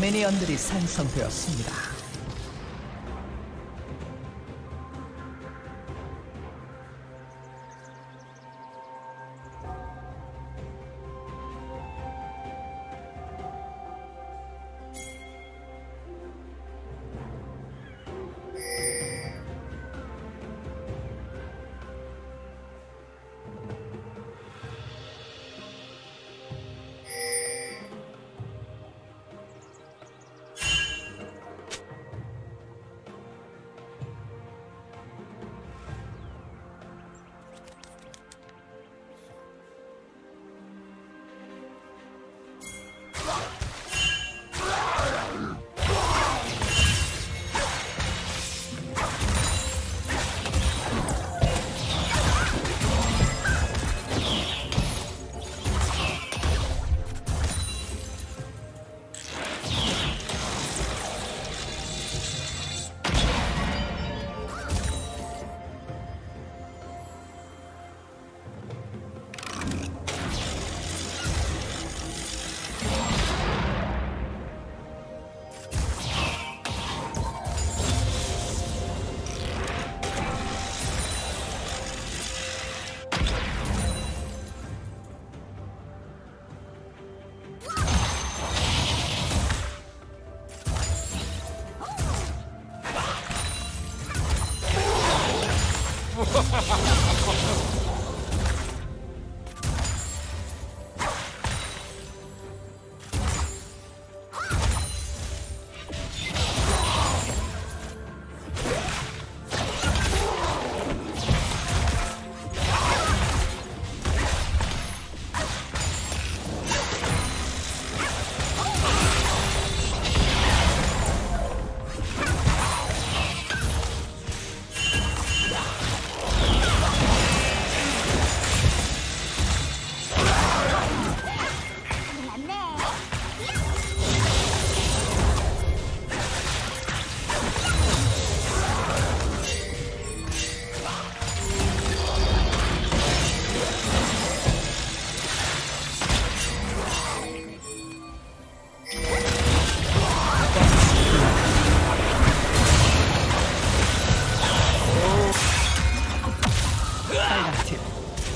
미니언들이 생성되었습니다. Fuck!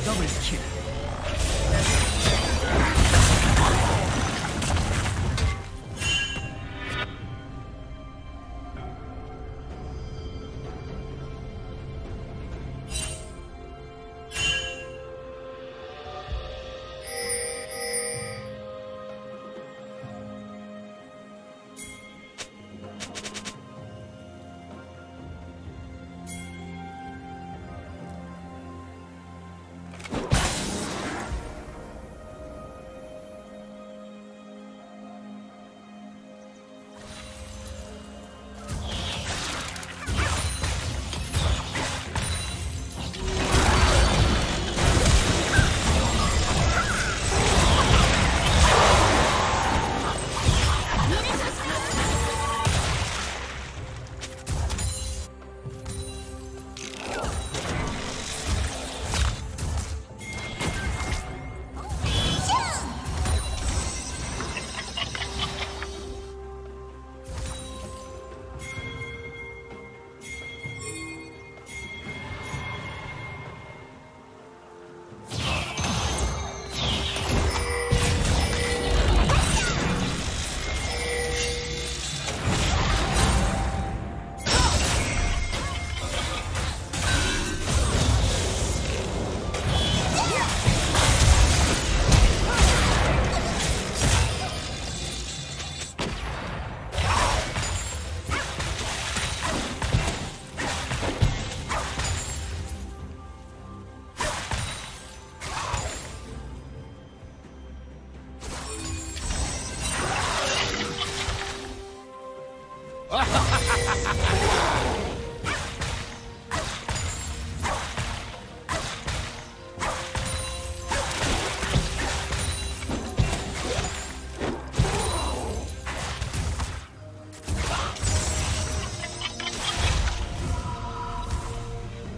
Double kill.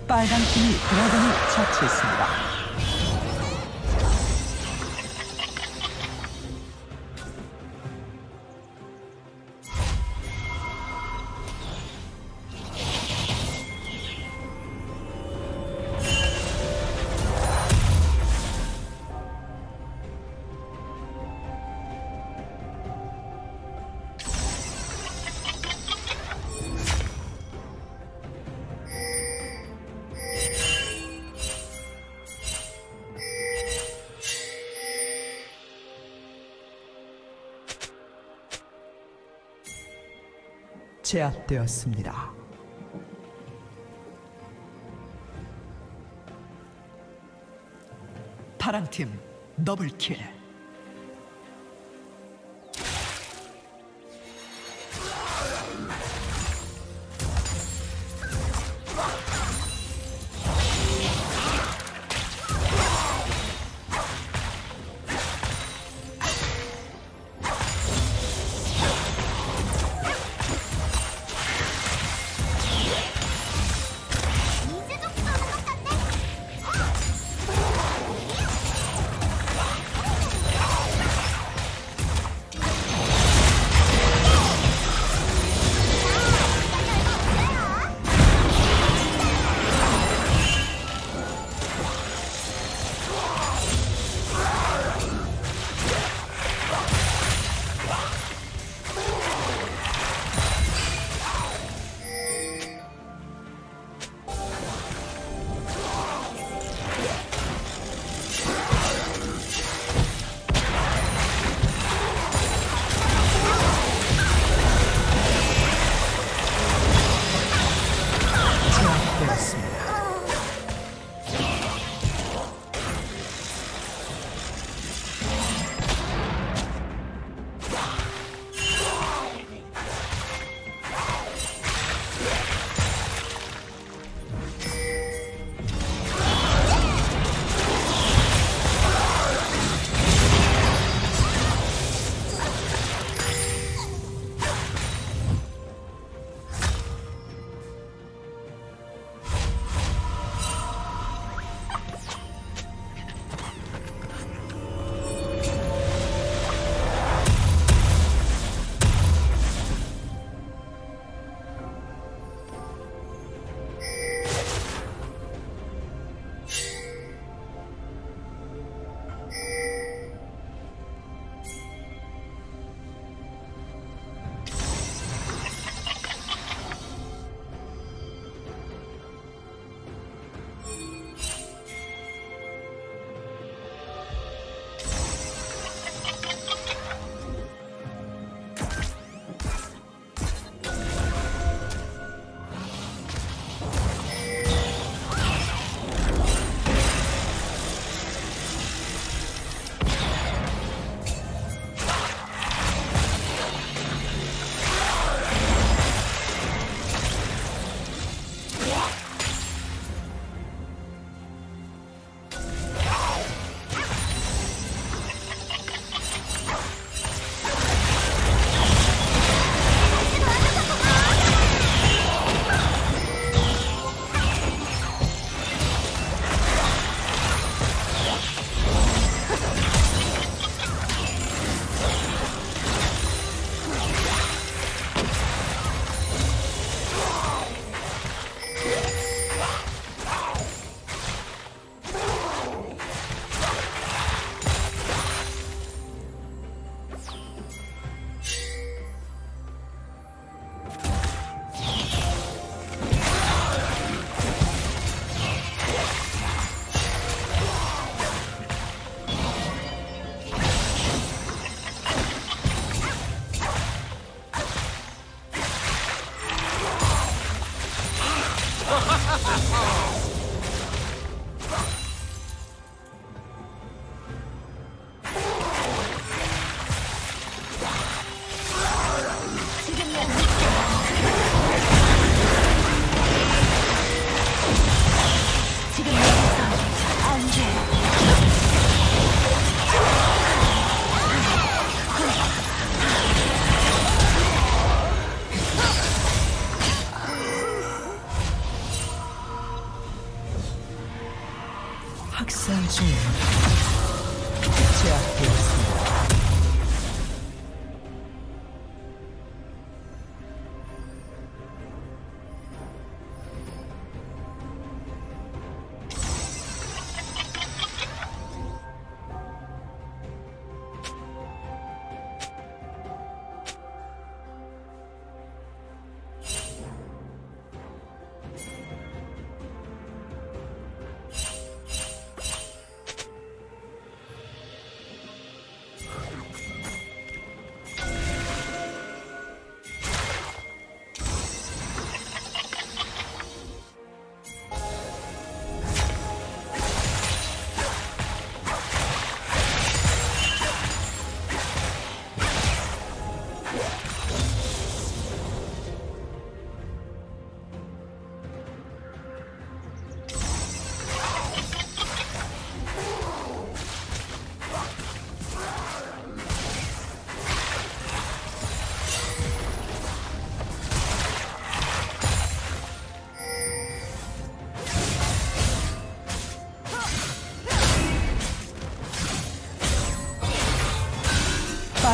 빨간 팀이 드래곤을 처치했습니다. 제압되었습니다. 파랑팀 더블킬.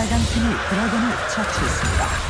빨간 팀이 드래곤을 처치했습니다.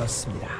되었습니다.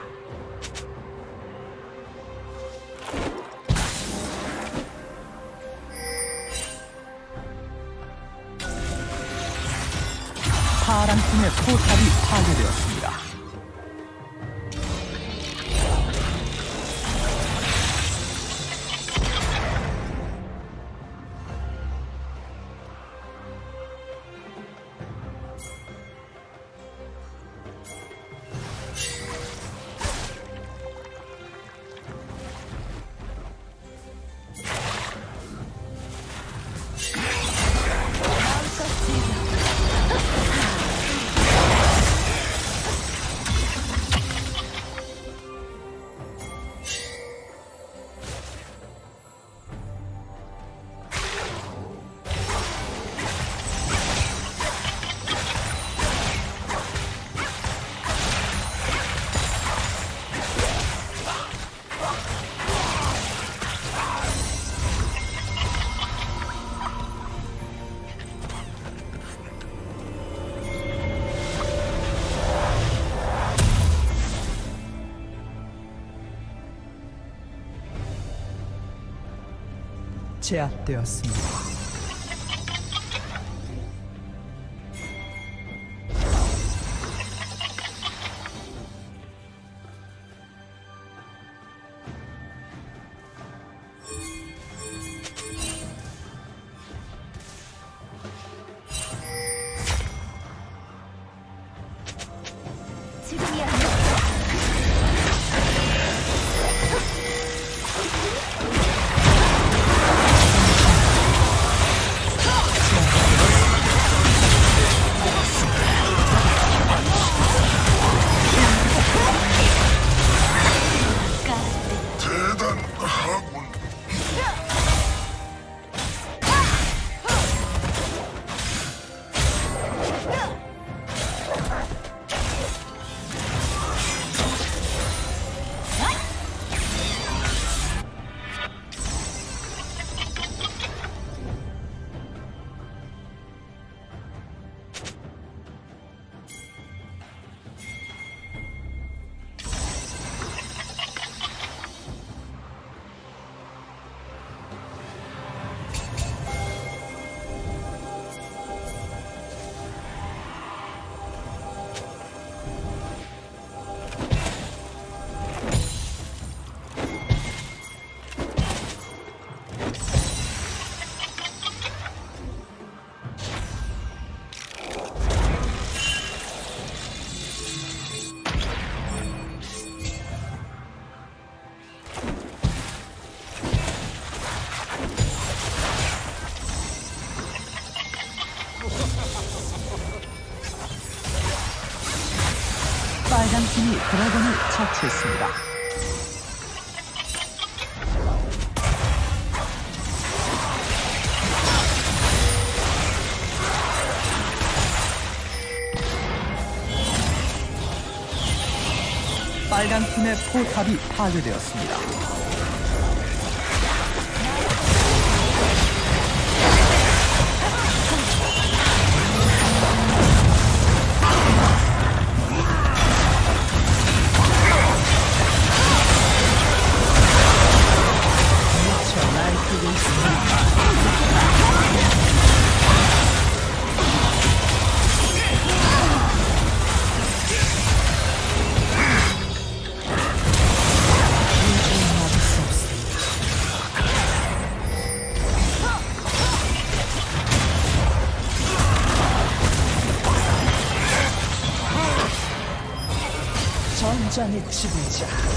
제압되었습니다. 지 팀이 드래곤을 처치했습니다. 빨간 팀의 포탑이 파괴되었습니다. শুভেচ্ছা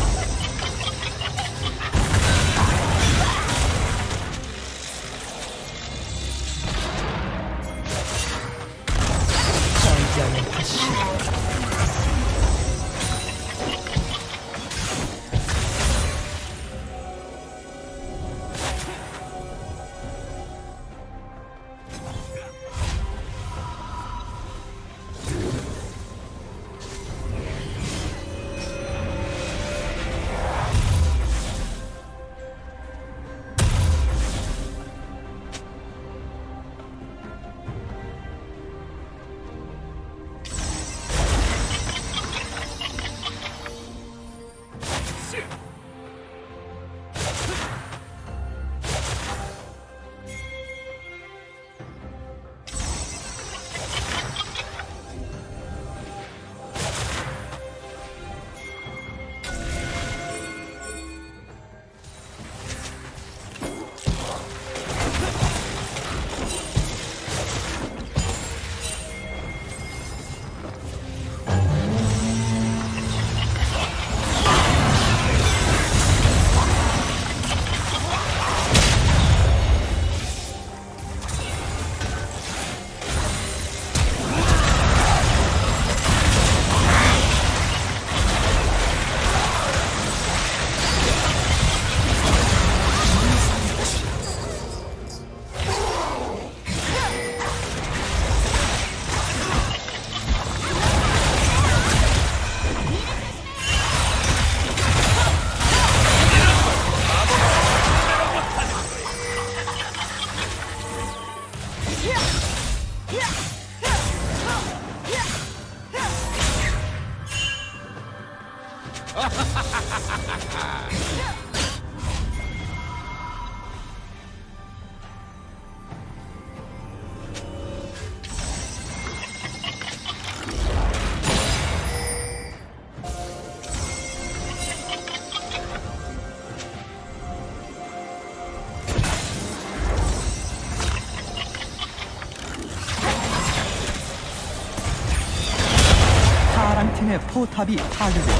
포탑이 파괴됩니다.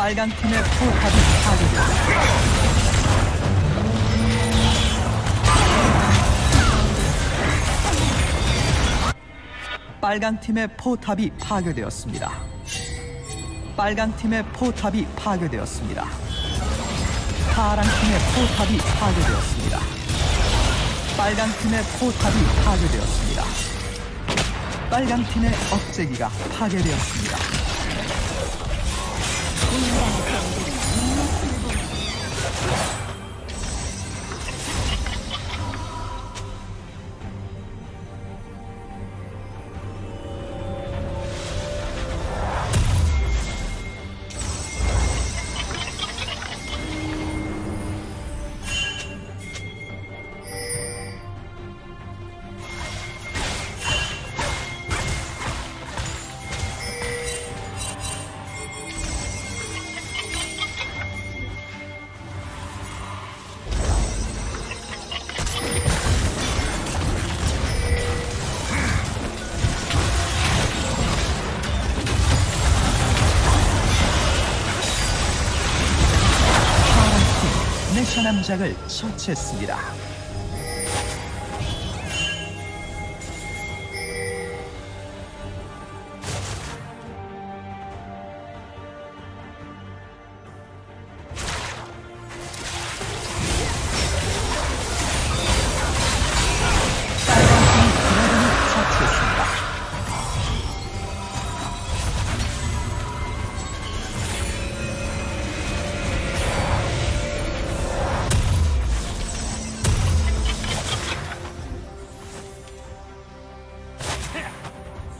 빨간 팀의 포탑이 파괴되었습니다. 빨간 팀의 포탑이 파괴되었습니다. 빨간 팀의 포탑이 파괴되었습니다. 파란 팀의 포탑이 파괴되었습니다. 빨간 팀의 포탑이 파괴되었습니다. 빨간 팀의 억제기가 파괴되었습니다. 파 남작을 처치했습니다.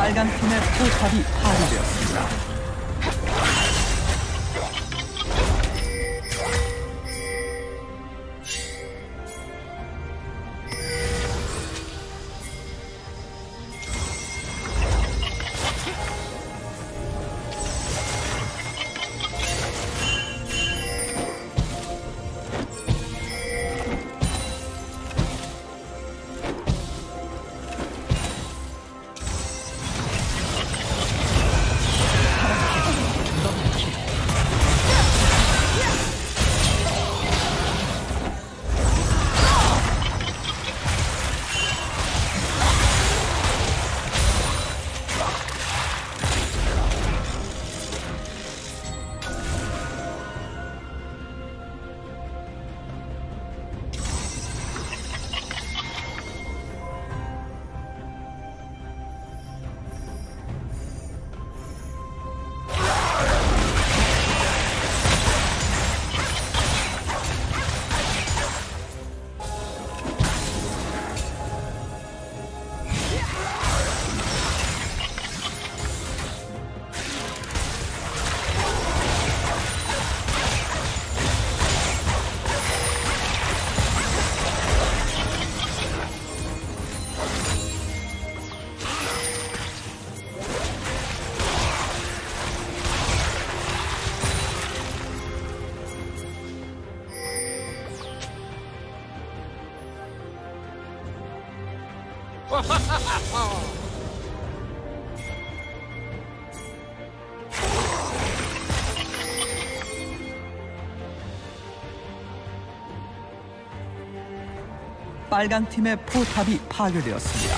빨간 팀의 포탑이 파괴되었습니다. 빨간 팀의 포탑이 파괴되었습니다.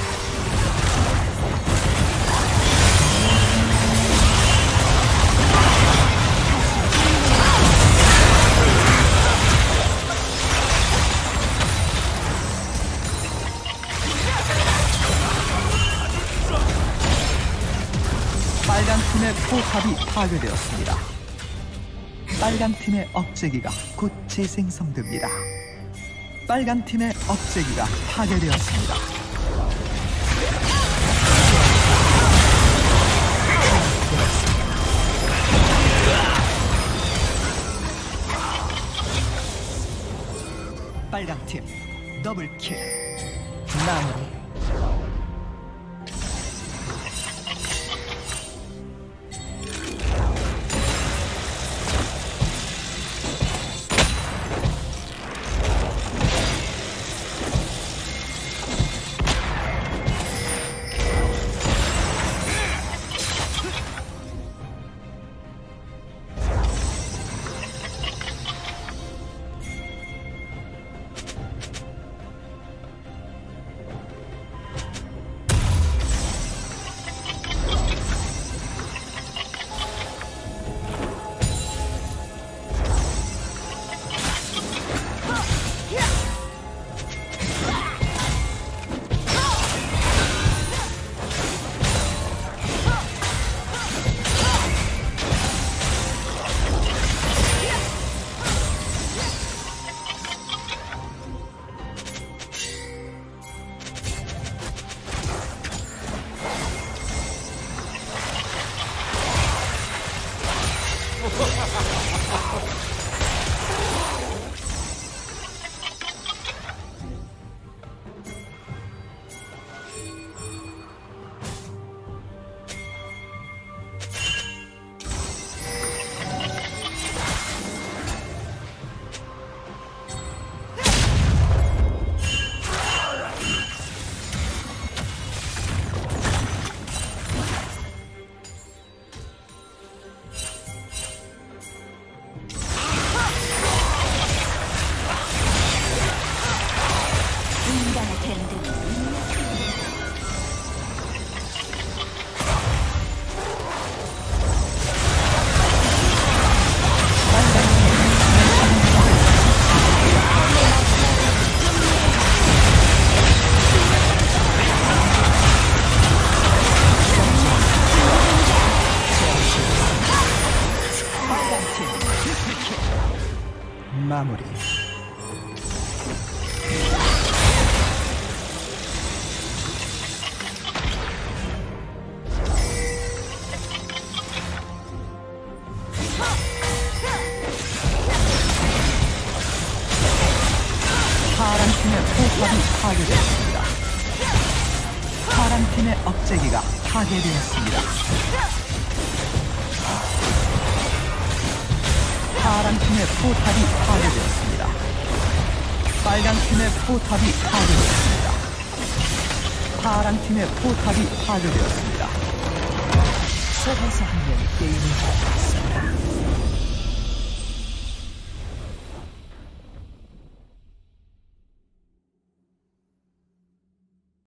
빨간 팀의 포탑이 파괴되었습니다. 빨간 팀의 억제기가 곧 재생성됩니다. 빨간 팀의 억제기가 파괴되었습니다. 빨간 팀 더블킬 마무 Ha ha ha ha ha! 파괴되었습니다. 속에서 한 명이 게임을.